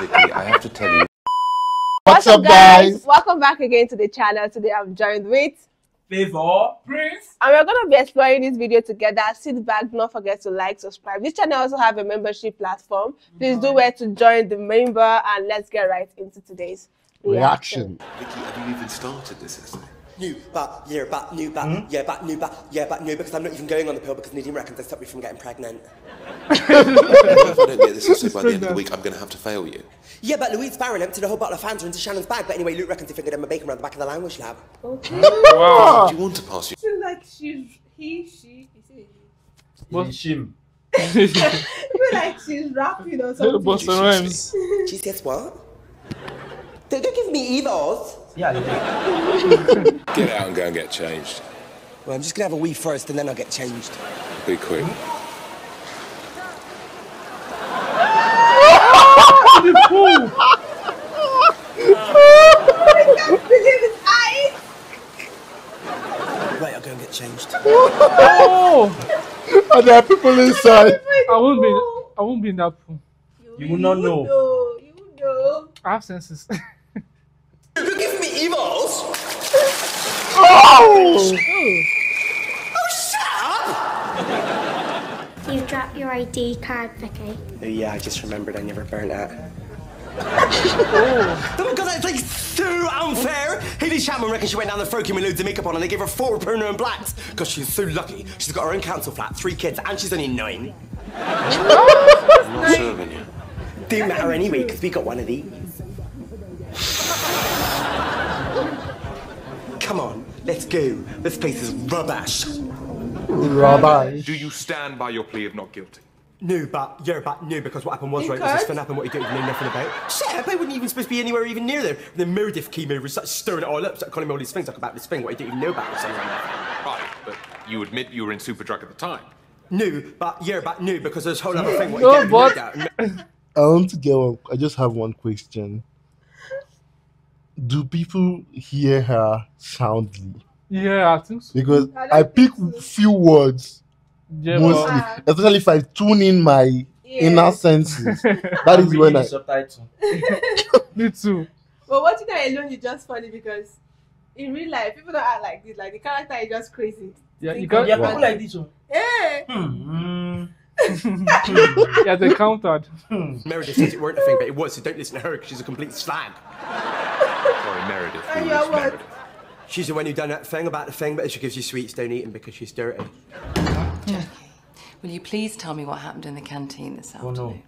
Vicky, I have to tell you. What's up, guys? Welcome back again to the channel. Today I'm joined with Favor, Prince. and we're gonna be exploring this video together. Sit back, don't forget to like, subscribe. This channel also have a membership platform. Please do where to join the member and let's get right into today's reaction. Reaction. Vicky, have you even started this essay? New, but, yeah, but, new, but, hmm? yeah, but, new, but, yeah, but, new, because I'm not even going on the pill because Nadine reckons they stopped me from getting pregnant. if I don't get this essay by the end of the week, I'm going to have to fail you. Yeah, but Louise Barron emptied a whole bottle of Fanta into Shannon's bag, but anyway, Luke reckons he fingered Emma Bacon around the back of the language lab. Hmm? Oh, do you want to pass your feel like she's he, she, is it What? Shim. I feel like she's rapping or something. Busta Rhymes. She says what? Don't, don't give me evils. Yeah. Get out and go and get changed. Well, I'm just gonna have a wee first and then I'll get changed. Be quick. Believe his eyes. Right, I'll go and get changed. Oh! And there are people inside. I won't be. I won't be in that pool. You will not know. know. You will know. I have senses. You're giving me evils? Oh! Oh, shut up! You dropped your ID card, Vicky. Oh, yeah, I just remembered I never burnt it. oh my god, that's like so unfair! Haley Chapman reckons she went down the Froking with loads of makeup on and they gave her four permanent blacks because she's so lucky. She's got her own council flat, three kids, and she's only nine. I'm not serving you. Didn't matter anyway, because we got one of these. Come on, let's go. This place is rubbish. Rabbi. Do you stand by your plea of not guilty? No, but you're but no, because what happened was right was Because- this fin happened what you don't even know nothing about. Shut up, I wasn't even supposed to be anywhere even near there. And then Meredith came over, started stirring it all up, started calling me all these things like about this thing, what I don't even know about or something like that. Right, but you admit you were in Superdrug at the time. No, but yeah, but no, because there's a whole other thing what No, you don't but- know about. I want to get one. I just have one question. Do people hear her soundly? yeah, I think so. Because I I pick so. few words Yeah, mostly, especially if I tune in my Yeah. inner senses. That I'm when I. subtitle. me too. But watching that alone is just funny because in real life, people don't act like this. Like the character is just crazy. Yeah, you can't. of Yeah, it. people like this one. Yeah. Hmm. Yeah, they counted. Meredith says it weren't a thing, but it was, so don't listen to her because she's a complete slag. Sorry, Meredith. And Who what? Meredith? She's the one who done that thing about the thing, but if she gives you sweets, don't eat them because she's dirty. Jackie, Will you please tell me what happened in the canteen this Oh no.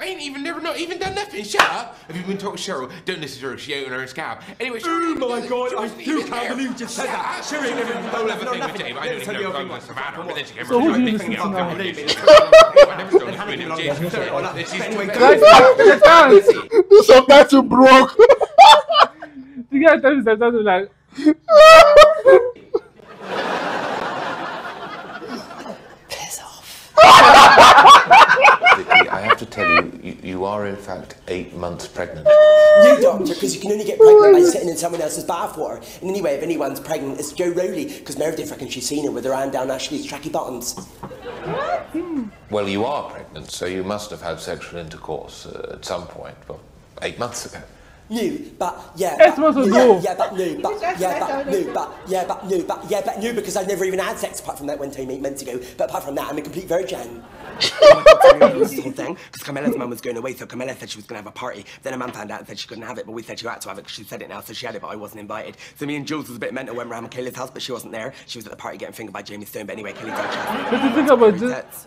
Afternoon? I ain't even never not even done nothing. Shut up. Have you been talking to Cheryl? Don't listen to her. She ain't on her scab. Anyway, Cheryl, Oh my God, she I wasn't do can't believe you just said that. Cheryl ain't never done Whole nothing, thing with. Dave. I don't even know how if I things was work. Savannah, but then she came So who over do to you the thing listen to else. now? I Believe me, never it's- you. along James, the James, way. James, Anyway, James, guys, They can't. The broke. The guy tells me something like, Piss off. Vicky, I have to tell you, you, you are in fact eight months pregnant. You doctor, because you can only get pregnant by sitting in someone else's bathwater. And anyway, if anyone's pregnant, it's Joe Rowley, because Meredith reckons she's seen her with her hand down Ashley's tracky bottoms. Well, you are pregnant, so you must have had sexual intercourse uh, at some point, well, eight months ago. No, but yeah. Eight but, months yeah, ago. Yeah, but new, but yeah, but new, but yeah, but no, but yeah, but no, because I've never even had sex apart from that one time eight months ago. But apart from that, I'm a complete virgin. this whole thing because Camilla's mum was going away, so Camilla said she was going to have a party. Then her mum found out and said she couldn't have it, but we said she had to have it because she said it now, so she had it, but I wasn't invited. So me and Jules was a bit mental when we were at Kayla's house, but she wasn't there. She was at the party getting fingered by Jamie Stone. But anyway, Kelly died. What do you think about this?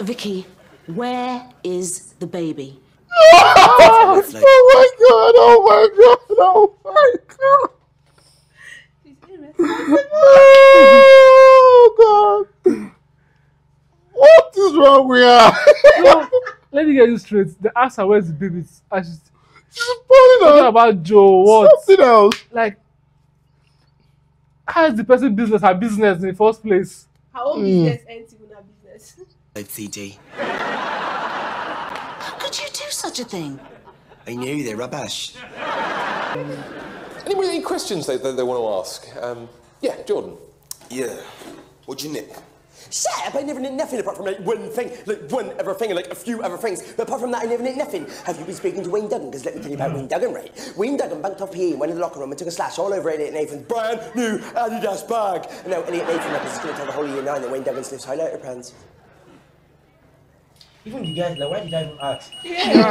Vicky, where is the baby? Oh my god! Oh my god! Oh my god! She's irresponsible. Oh god! What is wrong with her? no, let me get you straight. They asked her where's the baby, and she's She's pulling talking on about Joe. What? something else. Like, how is the person business her business in the first place? Her own Mm. business ends even her business. CD. How could you do such a thing? I knew they're rubbish. Anybody any questions they, they, they want to ask? Um, yeah, Jordan. Yeah. What'd you nick? Shut up, I never did nothing apart from like one thing, like one other thing, and like a few other things. But apart from that, I never did nothing. Have you been speaking to Wayne Duggan? Because let me tell you about Wayne Duggan, right? Wayne Duggan bunked off PE, went in the locker room and took a slash all over Elliot Nathan's brand new Adidas bag. And now Elliot Nathan like, is going to tell the whole year nine that Wayne Duggan sniffs highlighter pens. Even you guys, like, why did I even ask?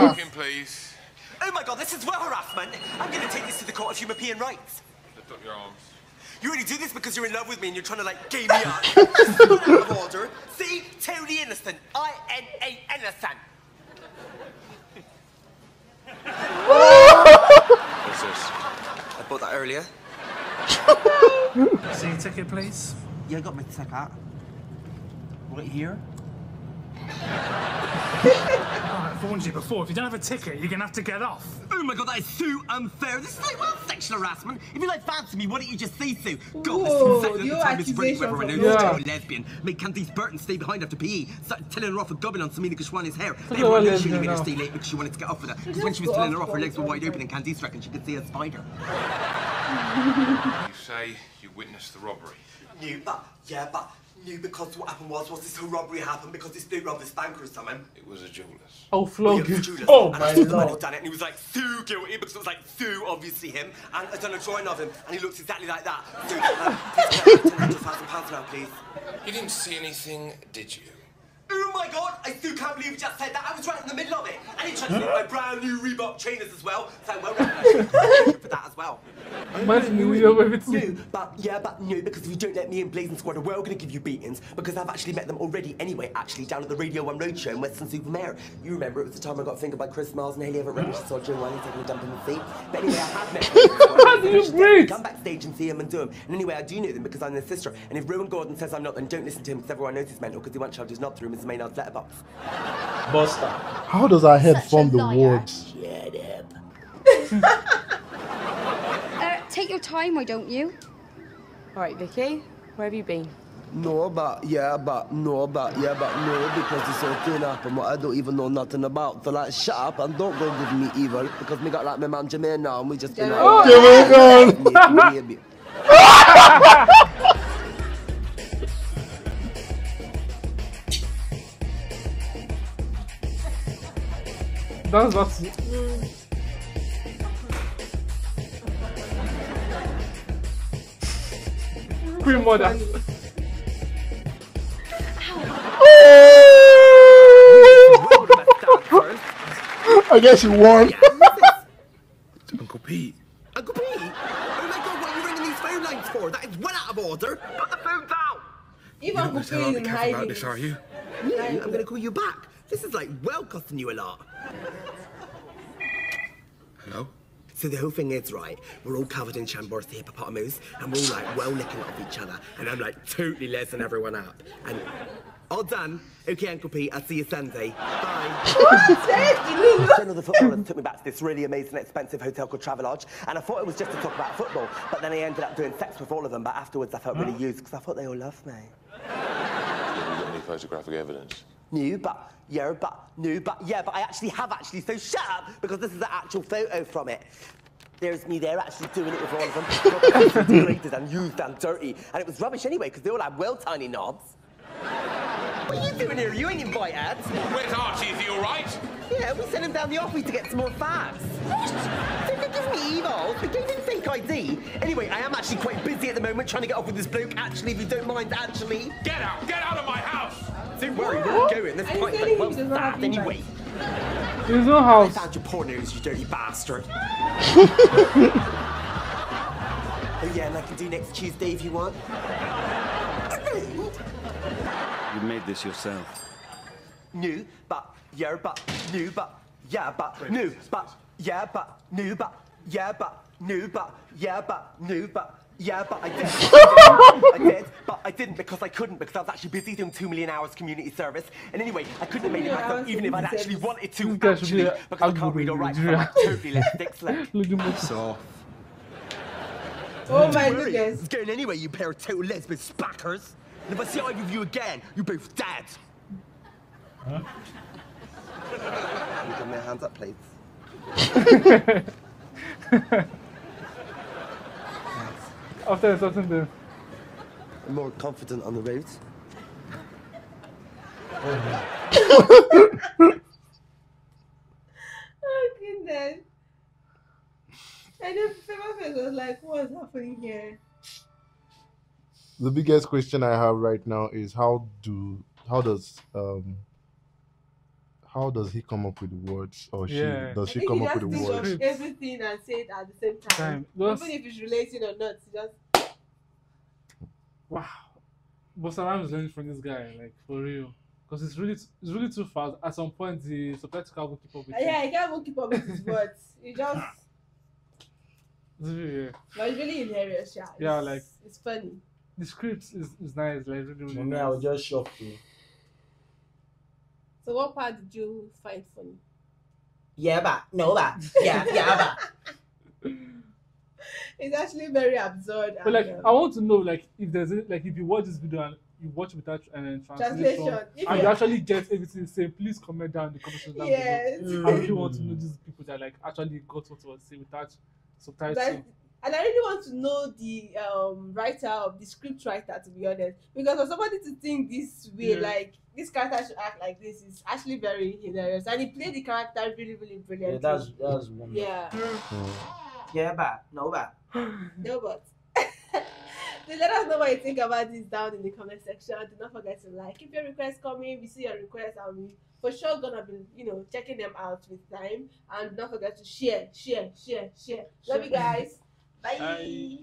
Walk in, please. Oh my god, this is well harassment. I'm going to take this to the Court of European Rights. Lift up your arms. You only do this because you're in love with me and you're trying to like game me up. This is not out of order. See, totally innocent. I N A innocent. What's this? I bought that earlier. See your ticket, please. Yeah, I got my ticket. Right here. I've warned you before, if you don't have a ticket, you're gonna have to get off. Oh my god, that is so unfair. This is like well sexual harassment. If you like fancy me, why don't you just say so? God, this Whoa, is exactly the time Miss Brittany accusation Weber from- announced Yeah. her a lesbian. Made Candice Burton stay behind after PE. Started telling her off for gubbing on Samina Kashwani's hair. They were lesbian usually going now. stay late because she wanted to get off with her. Because when she was telling her off, her legs were wide open and Candice reckoned she could see a spider. You say you witnessed the robbery. Knew, but, yeah, but, knew because what happened was, was this whole robbery happened because this dude robbed this banker or something. It was a jeweler's. Oh, flog Yeah, you. Judas. Oh, and my I saw the man lord. who'd done it, and he was like so guilty because it was like so obviously him. And I done a drawing of him, and he looks exactly like that. So, um, please, thousand pounds now, please. You didn't see anything, did you? Oh my god, I still can't believe you just said that. I was right in the middle of it. And he tried to get my brand new Reebok trainers as well. So well done for that as well. Reminds me when you're with No, me. but yeah, but no, because if you don't let me in Blazing Squad, we're all going to give you beatings because I've actually met them already anyway, actually, down at the Radio 1 Roadshow in Weston-super-Mare. You remember it was the time I got fingered by Chris Miles and Haley Everett Rubbish. I saw Jo Whiley taking a dump in the sea. But anyway, I have met them. How do you breathe? Come backstage and see them and do them. And anyway, I do know them because I'm their sister. And if Rowan Gordon says I'm not, then don't listen to him because everyone knows he's mental because he won't shove his knob through Mrs. Maynard's letterbox. Buster. How does our head Such form the liar. words? Shut up. Uh, take your time, why don't you? All right, Vicky, where have you been? No, but yeah, but no, but yeah, but no, because it's all turn up and what I don't even know nothing about. So like, shut up and don't go give me evil because me got like my man Jermaine now and we just been Oh, Jamaican. Maybe. That's that's. Queen mother. I guess you won. Uncle Pete. Uncle Pete! Oh my god, what are you ringing these phone lines for? That is well out of order. Put the phone down! Even Uncle Tell Auntie Pete is Kath hiding. about this, are you? Yeah, I'm gonna call you back. This is like well costing you a lot. Hello? So the whole thing is, right, we're all covered in Chambers the hippopotamus, and we're all like well licking off each other, and I'm like totally lesing everyone up. And all done. Okay, Uncle Pete, I'll see you Sunday. Bye. Ten of the footballers took me back to this really amazing, expensive hotel called Travelodge, and I thought it was just to talk about football, but then I ended up doing sex with all of them, but afterwards I felt really used, because I thought they all loved me. Have you got any photographic evidence? New, but, yeah, but, new, but, yeah, but I actually have actually, so shut up, because this is an actual photo from it. There's me there actually doing it with all of them. Got degraded and used and dirty. And it was rubbish anyway, because they all had well tiny knobs. What are you doing here? You ain't invited. Where's Archie? Is he all right? Yeah, we sent him down the office to get some more facts. What? Don't give me evils. We gave him fake ID. Anyway, I am actually quite busy at the moment trying to get off with this bloke. Actually, if you don't mind, actually. Get out! Get out of my house! Don't worry, we're going. This Are you point telling like him well he does not have sad anyway. There's no I house. found your porn news, you dirty bastard. oh yeah, and I can do next Tuesday if you want. You made this yourself. New, but yeah, but new, but yeah, but new, but yeah, but new, but yeah, but new, but yeah, but new, but yeah, but I did. I did, but I didn't because I couldn't because I was actually busy doing two million hours community service. And anyway, I couldn't have made it Two myself hours even if I'd actually wanted to. This guy should be Actually, because I can't read or write, 'cause I'm like totally dyslexic. Look at me. So, Oh my goodness. It's going anyway, you pair of total lesbian spackers. And if I see either of you again, you're both dead. Huh? Can you give me a hands up, please? After something there. I'm more confident on the road. oh goodness. And then Fema Face was like, what's happening here? The biggest question I have right now is how do how does um how does he come up with words or she Yeah. does she come you up with the words? everything and say it at the same time. Time. Those- Even if it's relating or not, just Wow. Busta Rhymes is learning from this guy, like for real. Because it's really it's really too fast. At some point the subtitle can't keep up with uh, yeah, him. I can't even keep up with his words. You just It's really- yeah. but it's really hilarious, yeah. Yeah, like it's funny. the script is, is nice, like really, really For me, nice. I was just shocked. Too. So what part did you find funny? Yeah, but no, but yeah, yeah, but. It's actually very absurd. But like, um, I want to know, like, if there's a, like, if you watch this video and you watch without uh, translation, Translation. If and you- you actually get everything the same, please comment down in the comment section down Yes. below. I really want to know these people that like actually got what was said without subtitles. And I really want to know the um, writer of the script writer, to be honest, because for somebody to think this way, Yeah. like this character should act like this, is actually very hilarious, and he played the character really, really brilliantly. Yeah, that's that's one. yeah. Yeah, but no, but. No, but so let us know what you think about this down in the comment section. Do not forget to like. Keep your requests coming. We see your requests, and we for sure gonna be, you know, checking them out with time. And do not forget to share, share, share, share. Love you guys. Bye. Bye.